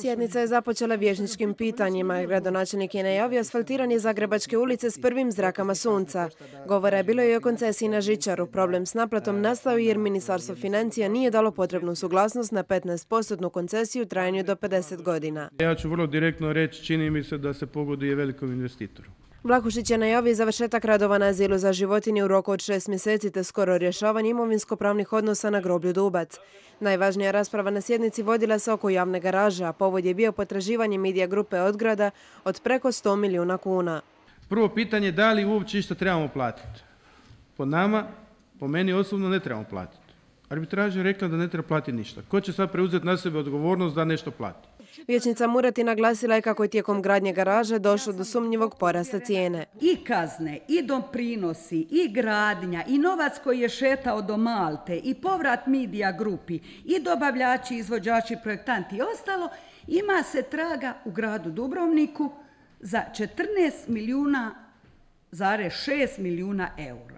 Sjednica je započela vježničkim pitanjima. Gradonačelnik je najavio asfaltiranje Zagrebačke ulice s prvim zrakama sunca. Govora je bilo i o koncesiji na Žičaru. Problem s naplatom nastao jer Ministarstvo financija nije dalo potrebnu suglasnost na 15% koncesiju trajanju do 50 godina. Ja ću vrlo direktno reći, čini mi se da se pogoduje velikom investitoru. Vlahušić je najavio završetak radova na azilu za životinje u roku od šest mjeseci te skoro rješavanje imovinsko-pravnih odnosa na groblju Dubac. Najvažnija rasprava na sjednici vodila se oko javne garaže, a povod je bio potraživanje medija grupe Odgrada od preko 100 milijuna kuna. Prvo pitanje je da li uopće išta trebamo platiti. Po nama, po meni osobno ne trebamo platiti. Arbitraža je rekla da ne treba platiti ništa. Ko će sad preuzeti na sebe odgovornost da nešto plati? Vječnica Murati naglasila je kako je tijekom gradnje garaže došlo do sumnjivog porasta cijene. I kazne, i doprinosi, i gradnja, i novac koji je šetao do Malte, i povrat medija grupi, i dobavljači, izvođači, projektanti i ostalo, ima se traga u gradu Dubrovniku za 14 milijuna zare 6 milijuna eura.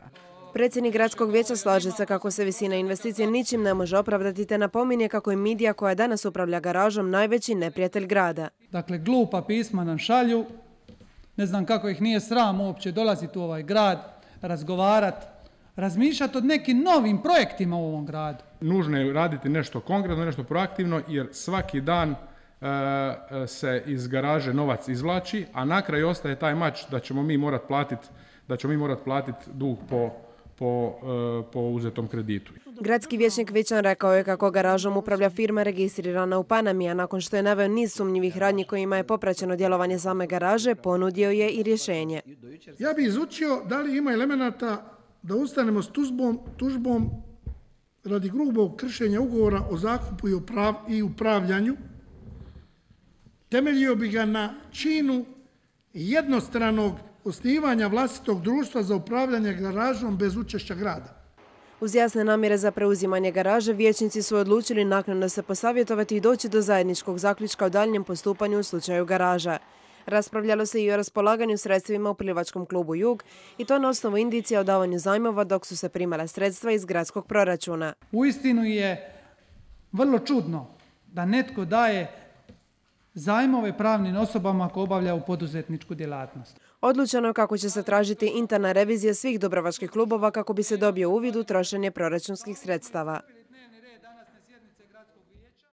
Predsjednik gradskog vijeća slaže se kako se visina investicije ničim ne može opravdati te napominje kako je midija koja danas upravlja garažom najveći neprijatelj grada. Dakle, glupa pisma nam šalju, ne znam kako ih nije sram uopće dolaziti u ovaj grad, razgovarati, razmišljati o nekim novim projektima u ovom gradu. Nužno je raditi nešto konkretno, nešto proaktivno jer svaki dan e, se iz garaže novac izvlači, a na kraju ostaje taj mač da ćemo mi morati platiti da ćemo mi morati platiti dug po po, e, po uzetom kreditu. Gradski vječnik Vićan rekao je kako garažom upravlja firma registrirana u Panami, a nakon što je naveo niz sumnjivih radnji kojima je popraćeno djelovanje same garaže, ponudio je i rješenje. Ja bih izučio da li ima elemenata da ustanemo s tužbom, tužbom radi grubog kršenja ugovora o zakupu i upravljanju. Temeljio bi ga na činu jednostranog osnivanja vlastitog društva za upravljanje garažom bez učešća grada. Uz jasne namjere za preuzimanje garaže, vijećnici su odlučili naknadno se posavjetovati i doći do zajedničkog zaključka o daljnjem postupanju u slučaju garaža. Raspravljalo se i o raspolaganju sredstvima u plivačkom klubu Jug i to na osnovu indicija o davanju zajmova dok su se primala sredstva iz gradskog proračuna. Uistinu je vrlo čudno da netko daje zajmove pravnim osobama koje obavljaju poduzetničku djelatnost. Odlučeno je kako će se tražiti interna revizija svih dobrovačkih klubova kako bi se dobio uvid u trošenje proračunskih sredstava.